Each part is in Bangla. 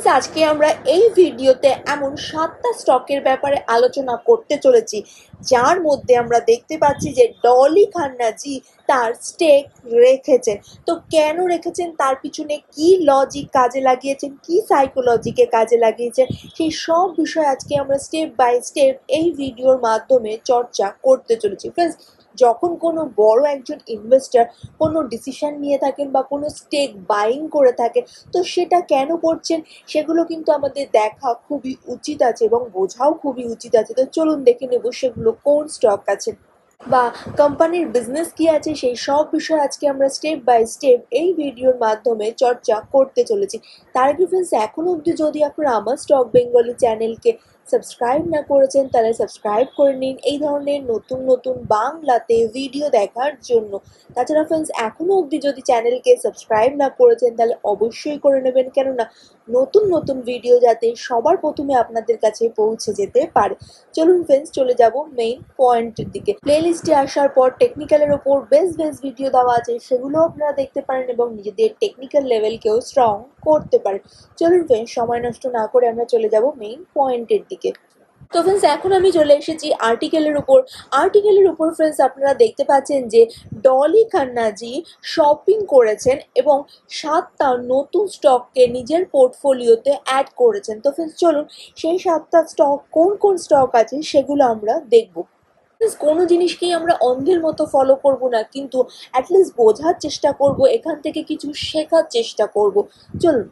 ফ্রেন্ডস আজকে আমরা এই ভিডিওতে এমন সাতটা স্টকের ব্যাপারে আলোচনা করতে চলেছি। যার মধ্যে আমরা দেখতে পাচ্ছি যে ডলি খান্নাজি তার স্টেক রেখেছেন। তো কেন রেখেছেন? তার পিছনে কি লজিক কাজে লাগিয়েছেন? কি সাইকোলজিকে কাজে লাগিয়েছেন? সেই সব বিষয় আজকে আমরা স্টেপ বাই স্টেপ এই ভিডিওর মাধ্যমে চর্চা করতে চলেছি। ফ্রেন্ডস যখন কোনো বড় একজন ইনভেস্টর কোনো ডিসিশন নিয়ে থাকেন বা কোনো স্টেক বাইং করে থাকেন, তো সেটা কেন করছেন? সেগুলো কিন্তু আমাদের দেখা খুবই উচিত আছে এবং বোঝাও খুবই উচিত আছে। তো চলুন দেখে নেব সেগুলো কোন স্টক আছে বা কোম্পানির বিজনেস কি আছে, সেই সব বিষয় আজকে আমরা স্টেপ বাই স্টেপ এই ভিডিওর মাধ্যমে চর্চা করতে চলেছি। তার আগে ফ্রেন্ডস এখনও অবধি যদি আপনারা আমার স্টক বেঙ্গলি চ্যানেলকে সাবস্ক্রাইব না করেছেন তাহলে সাবস্ক্রাইব করে নিন। এই ধরনের নতুন নতুন বাংলাতে ভিডিও দেখার জন্য। তাছাড়া ফ্রেন্ডস এখনও অবধি যদি চ্যানেলকে সাবস্ক্রাইব না করেছেন, তাহলে অবশ্যই করে নেবেন। কেননা, নতুন নতুন ভিডিও যাতে সবার প্রথমে আপনাদের কাছে পৌঁছে যেতে পারে। চলুন ফ্রেন্ডস চলে যাব মেইন পয়েন্টের দিকে। প্লেলিস্টে আসার পর টেকনিক্যালের ওপর বেস্ট বেস্ট ভিডিও দেওয়া আছে। সেগুলো আপনারা দেখতে পারেন এবং নিজেদের টেকনিক্যাল লেভেলকেও স্ট্রং করতে পারেন চলুন ফ্রেন্ডস সময় নষ্ট না করে আমরা চলে যাব মেইন পয়েন্টের দিকে। তো ফ্রেন্ডস এখন আমি চলে এসেছি আর্টিকেলের উপর। আর্টিকেলের উপর ফ্রেন্ডস আপনারা দেখতে পাচ্ছেন যে ডলি খান্নাজি শপিং করেছেন এবং সাতটা নতুন স্টককে নিজের পোর্টফোলিওতে অ্যাড করেছেন। তো ফ্রেন্ডস চলুন সেই সাতটা স্টক কোন কোন স্টক আছে সেগুলো আমরা দেখব। কোনো জিনিসকেই আমরা অন্ধের মতো ফলো করব না, কিন্তু অ্যাটলিস্ট বোঝার চেষ্টা করব, এখান থেকে কিছু শেখার চেষ্টা করব। চলুন,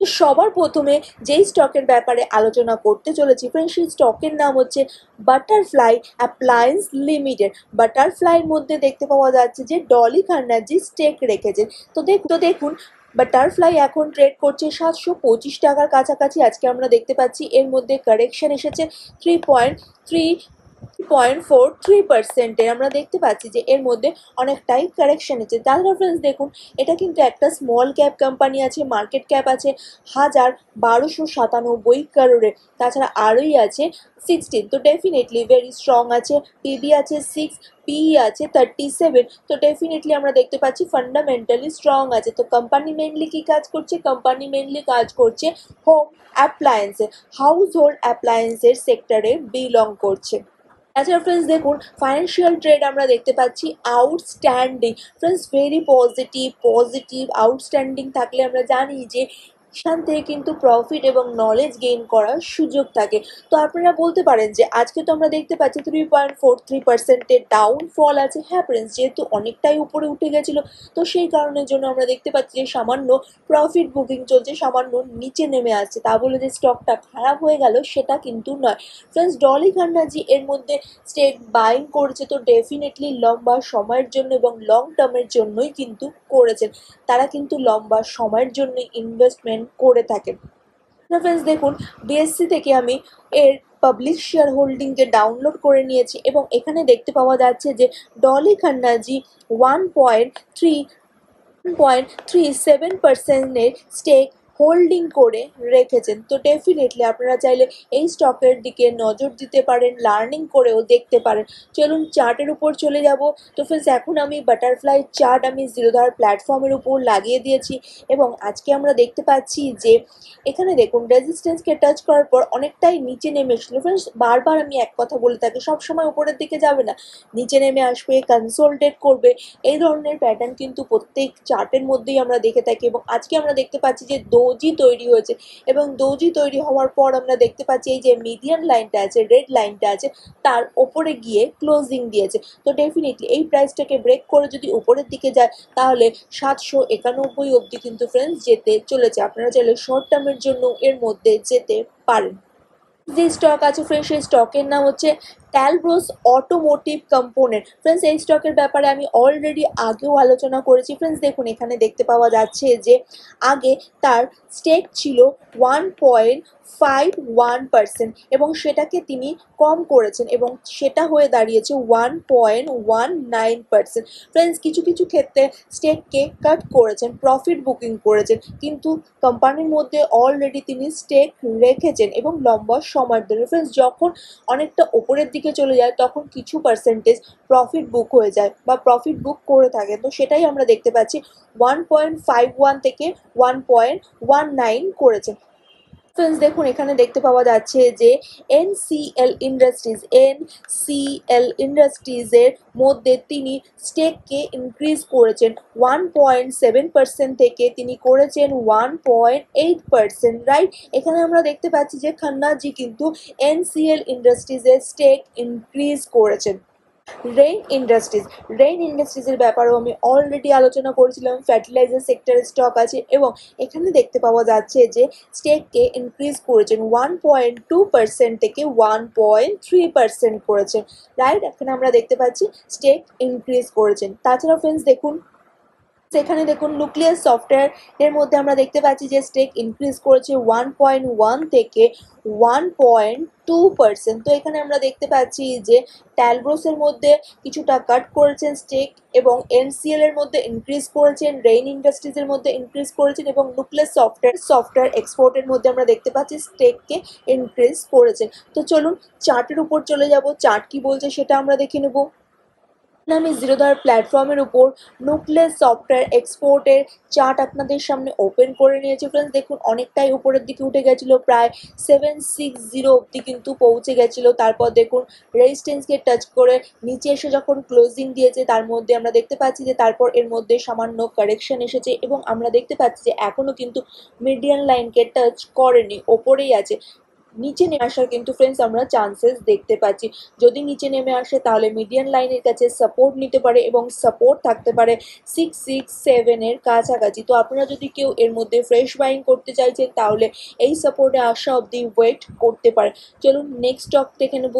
সবার প্রথমে যেই স্টকের ব্যাপারে আলোচনা করতে চলেছি ফ্রেন্ড সেই স্টকের নাম হচ্ছে বাটারফ্লাই অ্যাপ্লায়েন্স লিমিটেড বাটারফ্লাইয়ের মধ্যে দেখতে পাওয়া যাচ্ছে যে ডলি খান্নাজি স্টেক রেখেছেন তো দেখ, তো দেখুন বাটারফ্লাই এখন ট্রেড করছে সাতশো পঁচিশ টাকার কাছাকাছি। আজকে আমরা দেখতে পাচ্ছি এর মধ্যে কারেকশন এসেছে three point three point four three পার্সেন্টের আমরা দেখতে পাচ্ছি যে এর মধ্যে অনেকটাই কারেকশন আছে তার রেফারেন্স দেখুন, এটা কিন্তু একটা স্মল ক্যাপ কোম্পানি আছে মার্কেট ক্যাপ আছে হাজার বারোশো সাতানব্বই কারোরে তাছাড়া আরোই আছে সিক্সটিন তো ডেফিনেটলি ভেরি স্ট্রং আছে। পিবি আছে সিক্স পিই আছে থার্টি সেভেন তো ডেফিনেটলি আমরা দেখতে পাচ্ছি ফান্ডামেন্টালি স্ট্রং আছে। তো কোম্পানি মেনলি কী কাজ করছে? কোম্পানি মেনলি কাজ করছে হোম অ্যাপ্লায়েন্সে হাউস হোল্ড অ্যাপ্লায়েন্সের সেক্টরে বিলং করছে। তাছাড়া ফ্রেন্ডস দেখুন ফাইন্যান্সিয়াল ট্রেড আমরা দেখতে পাচ্ছি outstanding friends very positive positive outstanding থাকলে আমরা জানি যে সেখান থেকে কিন্তু প্রফিট এবং নলেজ গেইন করার সুযোগ থাকে। তো আপনারা বলতে পারেন যে, আজকে তো আমরা দেখতে পাচ্ছি থ্রি পয়েন্ট ফোর থ্রি পার্সেন্টের ডাউন ফল আছে। হ্যাঁ ফ্রেন্ডস যেহেতু অনেকটাই উপরে উঠে গেছিল, তো সেই কারণের জন্য আমরা দেখতে পাচ্ছি যে, সামান্য প্রফিট বুকিং চলছে, সামান্য নিচে নেমে আসছে। তা বলে যে স্টকটা খারাপ হয়ে গেল, সেটা কিন্তু নয়। ফ্রেন্ডস ডলি খান্নাজি এর মধ্যে স্টেক বাইং করেছে তো ডেফিনেটলি লম্বা সময়ের জন্য এবং লং টার্মের জন্যই কিন্তু করেছেন। তারা কিন্তু লম্বা সময়ের জন্য ইনভেস্টমেন্ট করে থাকেন। ফ্রেন্ডস দেখুন বিএসসি থেকে আমি এর পাবলিক শেয়ার হোল্ডিংকে ডাউনলোড করে নিয়েছি এবং এখানে দেখতে পাওয়া যাচ্ছে যে Dolly Khanna ji one point three point three seven পার্সেন্টের স্টেক হোল্ডিং করে রেখেছেন। তো ডেফিনেটলি আপনারা চাইলে এই স্টকের দিকে নজর দিতে পারেন লার্নিং করেও দেখতে পারেন। চলুন চার্টের উপর চলে যাব। তো ফ্রেন্ডস এখন আমি বাটারফ্লাই চার্ট আমি জিরোধার প্ল্যাটফর্মের উপর লাগিয়ে দিয়েছি এবং আজকে আমরা দেখতে পাচ্ছি যে এখানে দেখুন রেজিস্ট্যান্সকে টাচ করার পর অনেকটাই নিচে নেমে এসেছিল। ফ্রেন্ডস বারবার আমি এক কথা বলে থাকি, সবসময় উপরের দিকে যাবে না। নিচে নেমে আসবে কনসোলটেট করবে, এই ধরনের প্যাটার্ন কিন্তু প্রত্যেক চার্টের মধ্যেই আমরা দেখে থাকি এবং আজকে আমরা দেখতে পাচ্ছি যে দো দোজি তৈরি হয়েছে। এবং দোজি তৈরি হওয়ার পর আমরা দেখতে পাচ্ছি এই যে মিডিয়ান লাইনটা আছে রেড লাইনটা আছে, তার ওপরে গিয়ে ক্লোজিং দিয়েছে। তো ডেফিনেটলি এই প্রাইসটাকে ব্রেক করে যদি উপরের দিকে যায়, তাহলে সাতশো একানব্বই অবধি কিন্তু ফ্রেন্ডস যেতে চলেছে। আপনারা চাইলে শর্ট টার্মের জন্য এর মধ্যে যেতে পারেন। যে স্টক আছে ফ্রেন্ডস সেই স্টকের নাম হচ্ছে ট্যালব্রোস অটোমোটিভ কম্পোনেন্ট ফ্রেন্ডস এই স্টকের ব্যাপারে আমি অলরেডি আগেও আলোচনা করেছি। ফ্রেন্ডস দেখুন, এখানে দেখতে পাওয়া যাচ্ছে যে আগে তার স্টেক ছিল one point five one percent এবং সেটাকে তিনি কম করেছেন এবং সেটা হয়ে দাঁড়িয়েছে one point one nine percent friends কিছু কিছু ক্ষেত্রে স্টেককে কাট করেছেন প্রফিট বুকিং করেছেন, কিন্তু কোম্পানির মধ্যে অলরেডি তিনি স্টেক রেখেছেন এবং লম্বা সময়ের ধরে। ফ্রেন্ডস যখন অনেকটা ওপরের দিকে চলে যায়, তখন কিছু পার্সেন্টেজ প্রফিট বুক হয়ে যায় বা প্রফিট বুক করে থাকে। তো সেটাই আমরা দেখতে পাচ্ছি ওয়ান পয়েন্ট ফাইভ ওয়ান থেকে ওয়ান পয়েন্ট ওয়ান নাইন করেছে। ফ্রেন্ডস দেখুন, এখানে দেখতে পাওয়া যাচ্ছে যে এনসিএল ইন্ডাস্ট্রিজ এনসিএল ইন্ডাস্ট্রিজের মধ্যে তিনি স্টেককে ইনক্রিজ করেছেন। ওয়ান পয়েন্ট সেভেন পার্সেন্ট থেকে তিনি করেছেন one point eight percent right এখানে আমরা দেখতে পাচ্ছি যে খান্নাজি কিন্তু এনসিএল ইন্ডাস্ট্রিজের স্টেক ইনক্রিজ করেছেন। রেইন ইন্ডাস্ট্রিজ রেইন ইন্ডাস্ট্রিজের ব্যাপারেও আমি অলরেডি আলোচনা করেছিলাম। ফার্টিলাইজার সেক্টরের স্টক আছে এবং এখানে দেখতে পাওয়া যাচ্ছে যে স্টেককে ইনক্রিজ করেছেন ওয়ান পয়েন্ট টু পার্সেন্ট থেকে ওয়ান পয়েন্ট থ্রি পার্সেন্ট করেছেন। রাইট এখানে আমরা দেখতে পাচ্ছি স্টেক ইনক্রিজ করেছেন। তাছাড়া ফ্রেন্ডস দেখুন সেখানে দেখুন নিউক্লিয়াস সফটওয়্যার এর মধ্যে আমরা দেখতে পাচ্ছি যে স্টেক ইনক্রিজ করেছে ওয়ান পয়েন্ট ওয়ান থেকে ওয়ান পয়েন্ট টু পার্সেন্ট তো এখানে আমরা দেখতে পাচ্ছি যে ট্যালব্রোসের মধ্যে কিছুটা কাট করেছেন স্টেক এবং এনসিএল এর মধ্যে ইনক্রিজ করেছেন রেইন ইন্ডাস্ট্রিজের মধ্যে ইনক্রিজ করেছেন এবং নিউক্লিয়াস সফটওয়্যার সফটওয়্যার এক্সপোর্টের মধ্যে আমরা দেখতে পাচ্ছি স্টেককে ইনক্রিজ করেছেন তো চলুন চার্টের উপর চলে যাব। চার্ট কি বলছে সেটা আমরা দেখে নেব। আমি জিরোধার প্ল্যাটফর্মের উপর নুক্লিয়াস সফটওয়্যার এক্সপোর্টের চার্ট আপনাদের সামনে ওপেন করে নিয়েছি। ফ্রেন্ডস দেখুন, অনেকটাই উপরের দিকে উঠে গেছিল, প্রায় সেভেন সিক্স জিরো অবধি কিন্তু পৌঁছে গেছিল। তারপর দেখুন রেজিস্ট্যান্সকে টাচ করে নিচে এসে যখন ক্লোজিং দিয়েছে, তার মধ্যে আমরা দেখতে পাচ্ছি যে তারপর এর মধ্যে সামান্য কারেকশন এসেছে এবং আমরা দেখতে পাচ্ছি যে এখনও কিন্তু মিডিয়ান লাইনকে টাচ করেনি, ওপরেই আছে। নিচে নেমে আসার কিন্তু ফ্রেন্ডস আমরা চান্সেস দেখতে পাচ্ছি। যদি নিচে নেমে আসে, তাহলে মিডিয়ান লাইনের কাছে সাপোর্ট নিতে পারে এবং সাপোর্ট থাকতে পারে সিক্স সিক্স সেভেনের কাছাকাছি। তো আপনারা যদি কেউ এর মধ্যে ফ্রেশ বাইং করতে চাইছেন, তাহলে এই সাপোর্টে আসা অবধি ওয়েট করতে পারে চলুন নেক্সট স্টক দেখে নেব।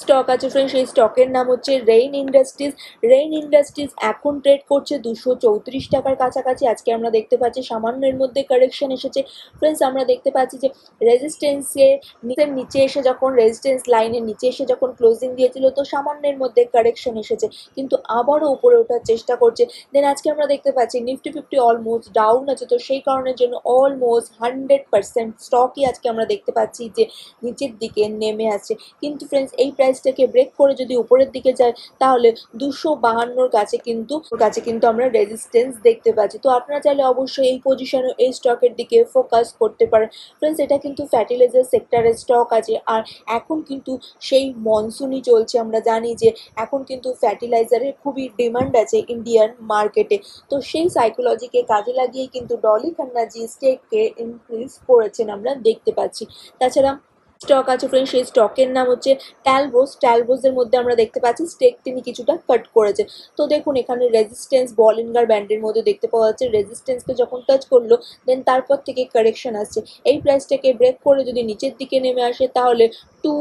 স্টক আছে ফ্রেন্ড সেই স্টকের নাম হচ্ছে রেইন ইন্ডাস্ট্রিজ রেইন ইন্ডাস্ট্রিজ এখন ট্রেড করছে দুশো চৌত্রিশ টাকার কাছাকাছি। আজকে আমরা দেখতে পাচ্ছি সামান্যের মধ্যে কারেকশন এসেছে। ফ্রেন্ডস আমরা দেখতে পাচ্ছি যে রেজিস্ট্যান্সের নিচের নিচে এসে যখন রেজিস্ট্যান্স লাইনের নিচে এসে যখন ক্লোজিং দিয়েছিল, তো সামান্যের মধ্যে কারেকশন এসেছে। কিন্তু আবারও উপরে ওঠার চেষ্টা করছে। দেন আজকে আমরা দেখতে পাচ্ছি নিফটি ফিফটি অলমোস্ট ডাউন আছে। তো সেই কারণের জন্য অলমোস্ট হান্ড্রেড পার্সেন্ট স্টকই আজকে আমরা দেখতে পাচ্ছি যে নিচের দিকে নেমে আসছে। কিন্তু ফ্রেন্ডস এই প্রাইসটাকে ব্রেক করে যদি উপরের দিকে যায়, তাহলে দুশো বাহান্নর কাছে কিন্তু কাছে কিন্তু আমরা রেজিস্ট্যান্স দেখতে পাচ্ছি। তো আপনারা চাইলে অবশ্যই এই পজিশনে এই স্টকের দিকে ফোকাস করতে পারেন। ফ্রেন্ডস এটা কিন্তু ফার্টিলাইজার সেক্টরের স্টক আছে। আর এখন কিন্তু সেই মনসুনই চলছে। আমরা জানি যে এখন কিন্তু ফার্টিলাইজারের খুবই ডিমান্ড আছে ইন্ডিয়ান মার্কেটে তো সেই সাইকোলজিকে কাজে লাগিয়ে কিন্তু ডলি খান্না জি স্টেককে ইনক্রিজ করেছেন আমরা দেখতে পাচ্ছি। তাছাড়া স্টক আছে ফ্রেন্ড সেই স্টকের নাম হচ্ছে ট্যালবোস ট্যালবোসের মধ্যে আমরা দেখতে পাচ্ছি স্টেক তিনি কিছুটা কাট করেছে। তো দেখুন, এখানে রেজিস্ট্যান্স বলিনগার ব্যান্ডের মধ্যে দেখতে পাওয়া যাচ্ছে। রেজিস্ট্যান্সকে যখন টাচ করল দেন তারপর থেকে কারেকশন আসছে। এই প্রাইসটাকে ব্রেক করে যদি নিচের দিকে নেমে আসে, তাহলে টু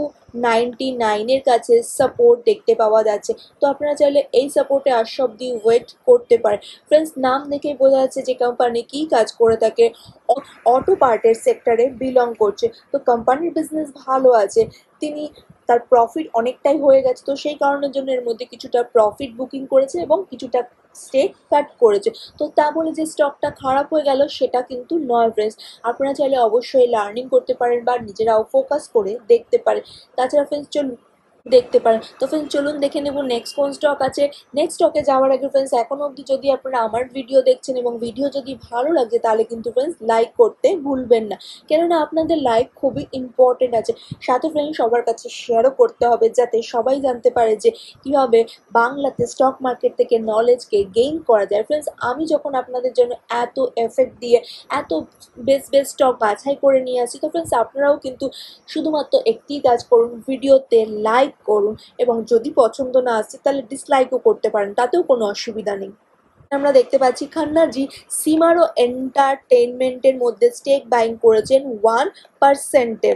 নাইনটি নাইনের কাছে সাপোর্ট দেখতে পাওয়া যাচ্ছে। তো আপনারা চাইলে এই সাপোর্টে আসা অব্দি ওয়েট করতে পারেন। ফ্রেন্ডস নাম দেখেই বোঝা যাচ্ছে যে কোম্পানি কী কাজ করে থাকে। অটো পার্টের সেক্টরে বিলং করছে। তো কোম্পানির বিজনেস ভালো আছে। তিনি তার প্রফিট অনেকটাই হয়ে গেছে। তো সেই কারণের জন্য এর মধ্যে কিছুটা প্রফিট বুকিং করেছে এবং কিছুটা স্টেক কাট করেছে। তো তা বলে যে স্টকটা খারাপ হয়ে গেল, সেটা কিন্তু নয় ফ্রেন্ডস আপনারা চাইলে অবশ্যই লার্নিং করতে পারেন বা নিজেরাও ফোকাস করে দেখতে পারেন। তাছাড়া ফ্রেন্ডস চলুন দেখতে পারেন। তো ফ্রেন্ডস চলুন দেখে নেব নেক্সট কোন স্টক আছে। নেক্সট স্টকে যাওয়ার আগে ফ্রেন্ডস এখন অবধি যদি আপনারা আমার ভিডিও দেখছেন এবং ভিডিও যদি ভালো লাগে, তাহলে কিন্তু ফ্রেন্ডস লাইক করতে ভুলবেন না। কেননা আপনাদের লাইক খুবই ইম্পর্টেন্ট আছে। সাথে ফ্রেন্ডস সবার কাছে শেয়ারও করতে হবে, যাতে সবাই জানতে পারে যে কীভাবে বাংলাতে স্টক মার্কেট থেকে নলেজকে গেইন করা যায়। ফ্রেন্ডস আমি যখন আপনাদের জন্য এত এফেক্ট দিয়ে, এত বেস্ট বেস্ট স্টক বাছাই করে নিয়ে আসি, তো ফ্রেন্ডস আপনারাও কিন্তু শুধুমাত্র একটি কাজ করুন ভিডিওতে লাইক করুন এবং যদি পছন্দ না আসে তাহলে ডিসলাইকও করতে পারেন, তাতেও কোনো অসুবিধা নেই। আমরা দেখতে পাচ্ছি খান্নাজি সিমারো এন্টারটেনমেন্টের মধ্যে স্টেক বাইং করেছেন ওয়ান পার্সেন্টে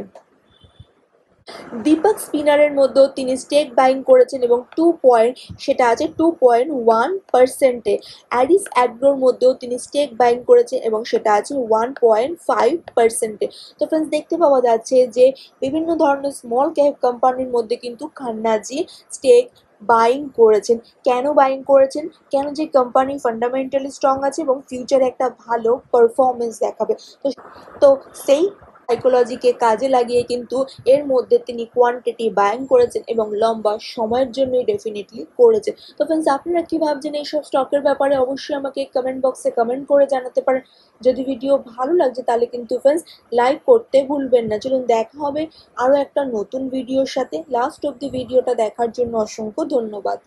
দীপক স্পিনারের মধ্যেও তিনি স্টেক বাইং করেছেন এবং টু পয়েন্ট, সেটা আছে টু পয়েন্ট ওয়ান পার্সেন্টে। অ্যাডিস অ্যাগ্রোর মধ্যেও তিনি স্টেক বাইং করেছেন এবং সেটা আছে ওয়ান পয়েন্ট ফাইভ পার্সেন্টে। তো ফ্রেন্ডস দেখতে পাওয়া যাচ্ছে যে বিভিন্ন ধরনের স্মল ক্যাপ কোম্পানির মধ্যে কিন্তু খান্নাজি স্টেক বাইং করেছেন। কেন বাইং করেছেন? কেন যে কোম্পানি ফান্ডামেন্টালি স্ট্রং আছে এবং ফিউচারে একটা ভালো পারফরমেন্স দেখাবে? তো তো সেই সাইকোলজিকে কাজে লাগিয়ে কিন্তু এর মধ্যে তিনি কোয়ান্টিটি বায়াং করেছেন এবং লম্বা সময়ের জন্যই ডেফিনেটলি করেছে তো ফ্রেন্ডস আপনারা কী ভাবছেন এইসব স্টকের ব্যাপারে? অবশ্যই আমাকে কমেন্ট বক্সে কমেন্ট করে জানাতে পারেন। যদি ভিডিও ভালো লাগছে, তাহলে কিন্তু ফ্রেন্ডস লাইক করতে ভুলবেন না। চলুন, দেখা হবে আরও একটা নতুন ভিডিওর সাথে। লাস্ট অব দি ভিডিওটা দেখার জন্য অসংখ্য ধন্যবাদ।